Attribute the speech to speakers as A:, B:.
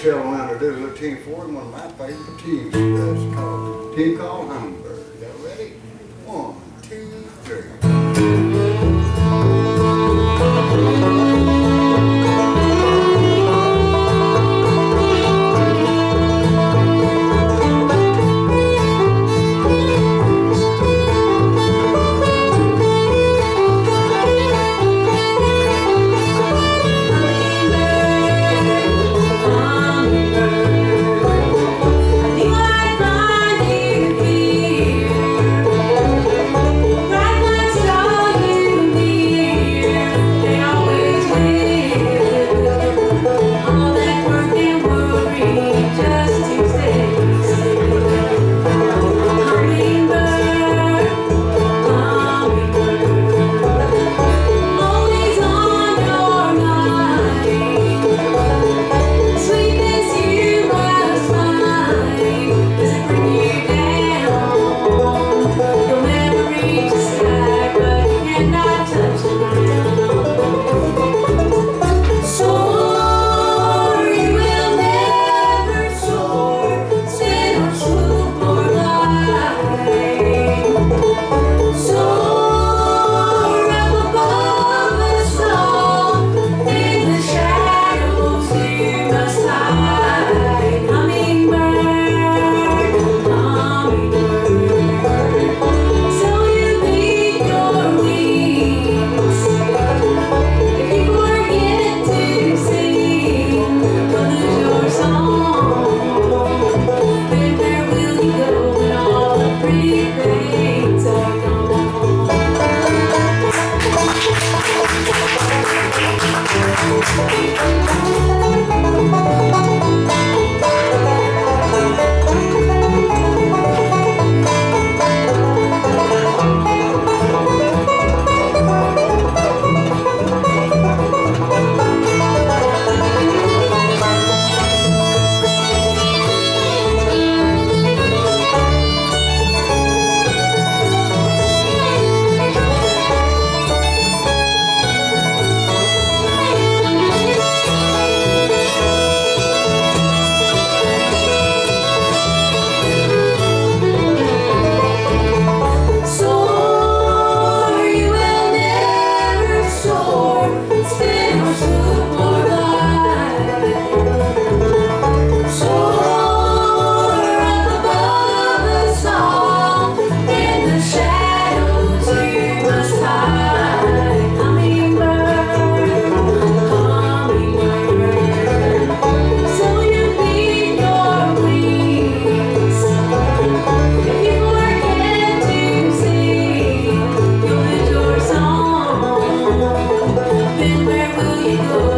A: Carolina, there's a team for one of my favorite teams, it's called, team called Hummingbird. Yeah. Oh.